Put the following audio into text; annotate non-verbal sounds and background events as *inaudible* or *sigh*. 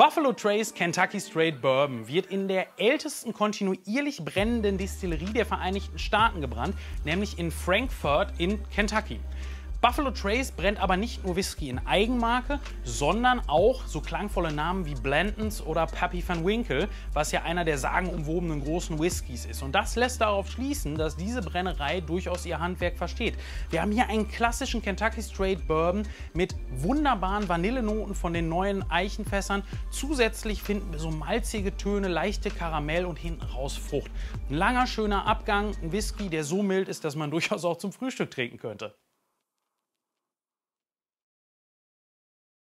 Buffalo Trace Kentucky Straight Bourbon wird in der ältesten kontinuierlich brennenden Distillerie der Vereinigten Staaten gebrannt, nämlich in Frankfurt in Kentucky. Buffalo Trace brennt aber nicht nur Whisky in Eigenmarke, sondern auch so klangvolle Namen wie Blantons oder Pappy van Winkle, was ja einer der sagenumwobenen großen Whiskys ist. Und das lässt darauf schließen, dass diese Brennerei durchaus ihr Handwerk versteht. Wir haben hier einen klassischen Kentucky Straight Bourbon mit wunderbaren Vanillenoten von den neuen Eichenfässern. Zusätzlich finden wir so malzige Töne, leichte Karamell und hinten raus Frucht. Ein langer, schöner Abgang, ein Whisky, der so mild ist, dass man *laughs* durchaus auch zum Frühstück trinken könnte.